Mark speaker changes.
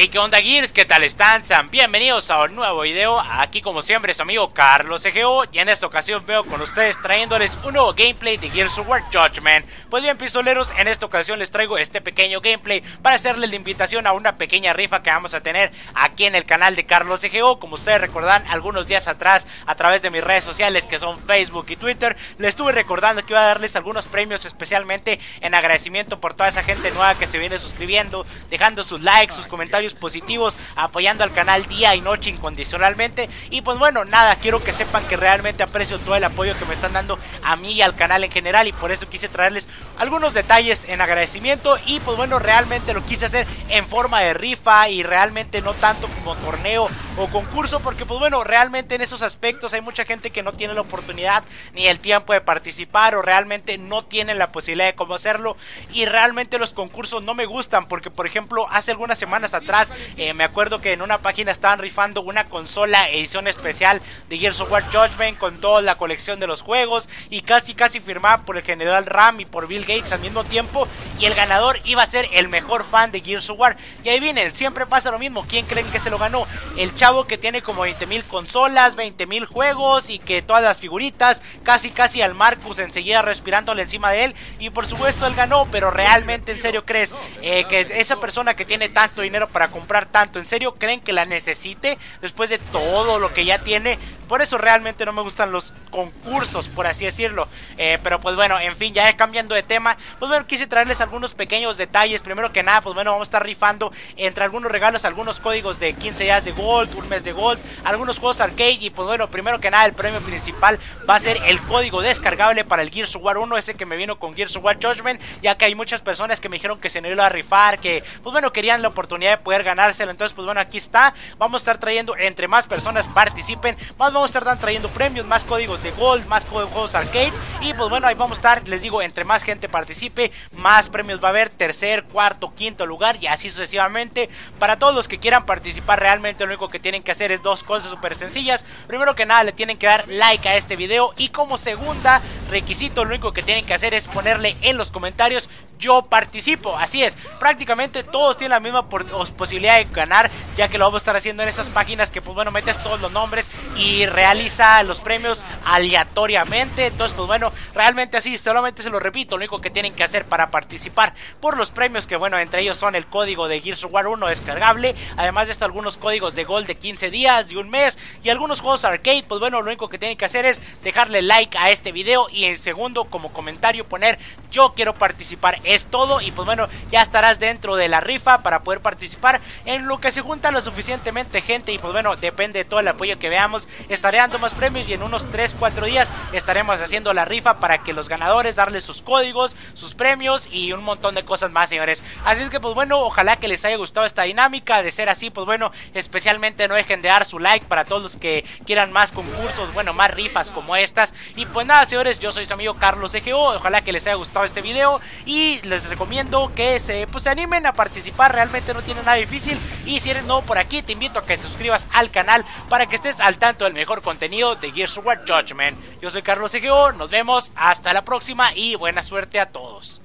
Speaker 1: Hey, ¿qué onda Gears? ¿Qué tal están? Sean bienvenidos a un nuevo video, aquí como siempre su amigo Carlos EGO Y en esta ocasión veo con ustedes trayéndoles un nuevo gameplay de Gears of War Judgment Pues bien pistoleros, en esta ocasión les traigo este pequeño gameplay Para hacerles la invitación a una pequeña rifa que vamos a tener aquí en el canal de Carlos EGO Como ustedes recordan, algunos días atrás a través de mis redes sociales que son Facebook y Twitter Les estuve recordando que iba a darles algunos premios especialmente en agradecimiento por toda esa gente nueva que se viene suscribiendo Dejando sus likes, sus comentarios positivos, apoyando al canal día y noche incondicionalmente. Y pues bueno, nada, quiero que sepan que realmente aprecio todo el apoyo que me están dando a mí y al canal en general. Y por eso quise traerles algunos detalles en agradecimiento. Y pues bueno, realmente lo quise hacer en forma de rifa y realmente no tanto como torneo o concurso. Porque pues bueno, realmente en esos aspectos hay mucha gente que no tiene la oportunidad ni el tiempo de participar o realmente no tienen la posibilidad de cómo hacerlo. Y realmente los concursos no me gustan porque por ejemplo hace algunas semanas atrás. Eh, me acuerdo que en una página estaban rifando una consola edición especial de Gears of War Judgment con toda la colección de los juegos y casi casi firmada por el general Ram y por Bill Gates al mismo tiempo y el ganador iba a ser el mejor fan de Gears of War. Y ahí viene, siempre pasa lo mismo. ¿Quién creen que se lo ganó? El chavo que tiene como 20.000 consolas, 20.000 juegos y que todas las figuritas, casi casi al Marcus enseguida respirándole encima de él. Y por supuesto él ganó, pero realmente en serio crees eh, que esa persona que tiene tanto dinero para comprar tanto. ¿En serio creen que la necesite después de todo lo que ya tiene? Por eso realmente no me gustan los concursos, por así decirlo. Eh, pero pues bueno, en fin, ya cambiando de tema, pues bueno, quise traerles algunos pequeños detalles. Primero que nada, pues bueno, vamos a estar rifando entre algunos regalos, algunos códigos de 15 días de Gold, un mes de Gold, algunos juegos arcade. Y pues bueno, primero que nada, el premio principal va a ser el código descargable para el Gears of War 1, ese que me vino con Gears of War Judgment, ya que hay muchas personas que me dijeron que se no iba a rifar, que pues bueno, querían la oportunidad de poder ganárselo. Entonces, pues bueno, aquí está. Vamos a estar trayendo, entre más personas participen, más vamos a estar trayendo premios, más códigos de Gold, más juegos arcade. Y pues bueno, ahí vamos a estar, les digo, entre más gente participe, más premios va a haber. Tercer, cuarto, quinto lugar y así sucesivamente. Para todos los que quieran participar, realmente lo único que tienen que hacer es dos cosas súper sencillas. Primero que nada, le tienen que dar like a este video. Y como segunda requisito, lo único que tienen que hacer es ponerle en los comentarios yo participo. Así es, prácticamente todos tienen la misma posibilidad de ganar, ya que lo vamos a estar haciendo en esas páginas que pues bueno, metes todos los nombres y realiza los premios aleatoriamente. Entonces pues bueno, realmente así, solamente se lo repito, lo único que tienen que hacer para participar por los premios que bueno, entre ellos son el código de Gears of War 1 descargable, además de esto algunos códigos de Gold de 15 días, y un mes y algunos juegos arcade, pues bueno, lo único que tienen que hacer es dejarle like a este video y en segundo como comentario poner yo quiero participar es todo y pues bueno, ya estarás dentro de la rifa para poder participar en lo que se junta lo suficientemente gente y pues bueno, depende de todo el apoyo que veamos, estaré dando más premios y en unos 3-4 días estaremos haciendo la rifa para que los ganadores darles sus códigos, sus premios y un montón de cosas más, señores. Así es que pues bueno, ojalá que les haya gustado esta dinámica, de ser así, pues bueno, especialmente no dejen de dar su like para todos los que quieran más concursos, bueno, más rifas como estas. Y pues nada, señores, yo soy su amigo Carlos EGO, ojalá que les haya gustado este video y les recomiendo que se, pues, se animen a participar, realmente no tiene nada difícil. Y si eres nuevo por aquí, te invito a que te suscribas al canal para que estés al tanto del mejor contenido de Gears of Yo soy Carlos EGO, nos vemos hasta la próxima y buena suerte a todos.